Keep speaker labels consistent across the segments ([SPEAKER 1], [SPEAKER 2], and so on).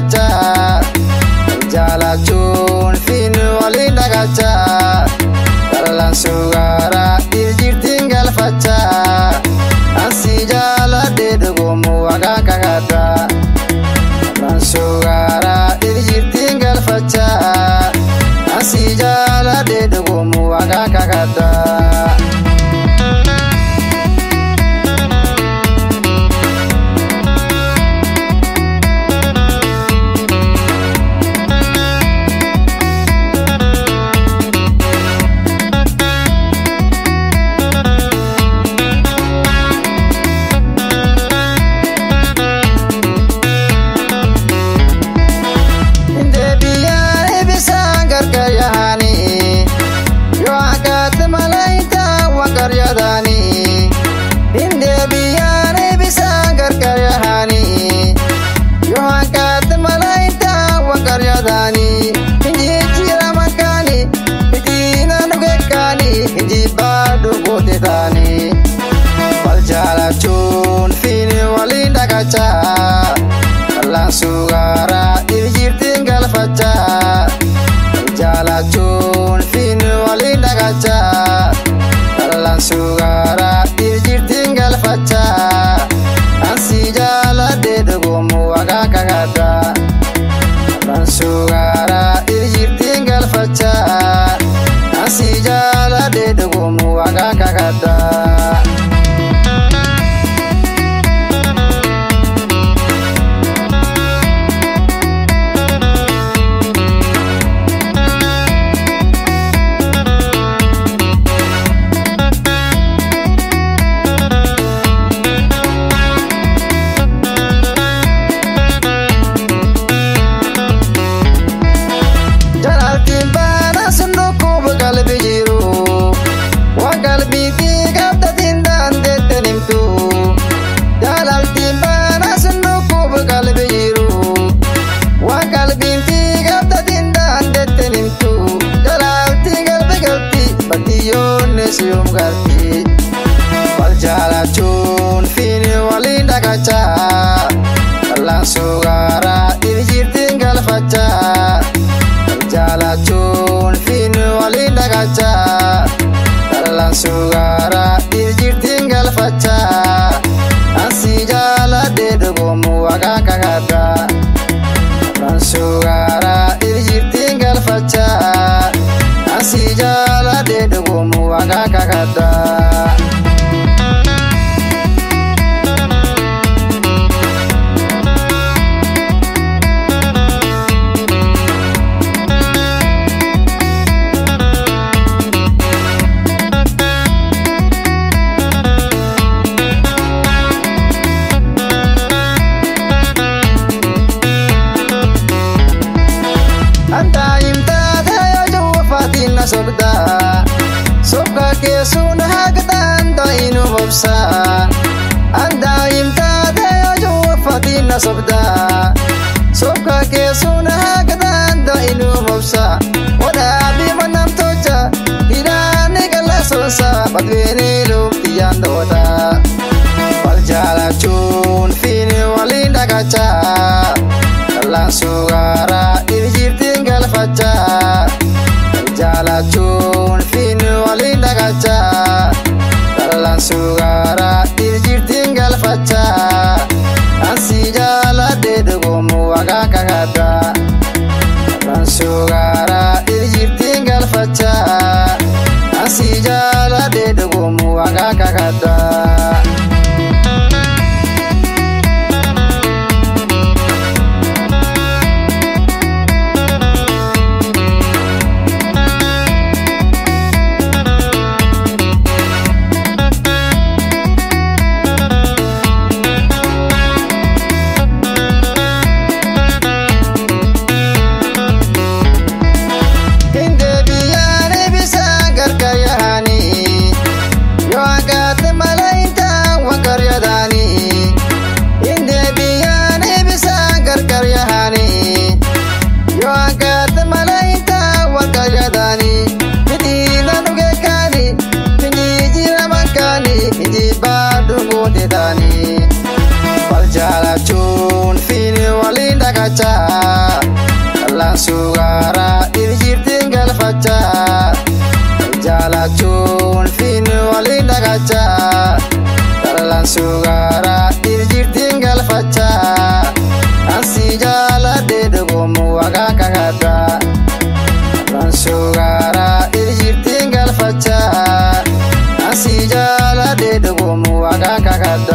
[SPEAKER 1] dhagacha jalachuun finu waliin dhagacha dhallaan sugaara dhiirjirtiin galfacha ansi jaaladhee dhugumu waaqaan kakaata dhallaan sugaara dhiirjirtiin galfacha ansi jaaladhee dhugumu waaqaan kakaata. jaalaachuun fiinu walii dhagachaa dhallaan sugaaraa dhiirjirtiin galfachaa ansi jaaladee dhugoomuu waaqaa kakaadhaa dhallaan sugaaraa. نفسها عندهم تادي وفاتي نصب دا سوكا كيسون هكذا عند إنو مبسا ولا أبي من نمتوجا إلى نقل سوسا بدويني لوك تيان دوتا sugaaraa irjirtiin galfachaa ansi jaaladhee dhugoomu waaqaan kakadhaa kallaan sugaaraa irjirtiin galfachaa ansi jaaladhee dhugoomu waaqaan kakadhaa.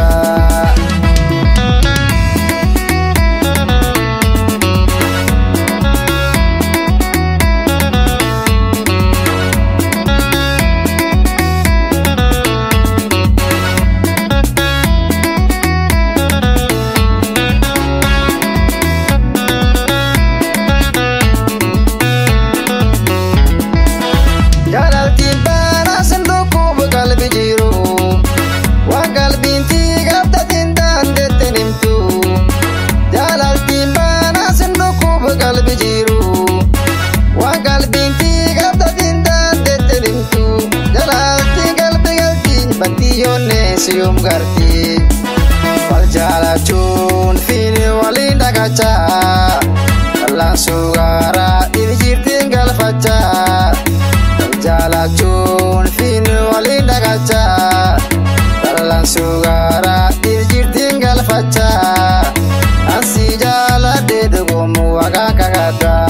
[SPEAKER 1] Battii yoonnee siyoom gartii. Wal jaalachuun fiini waliin dhagachaa kallaan sugaaraa irjirtiin galfachaa. jaalachuun fiini waliin dhagachaa kakadhaa.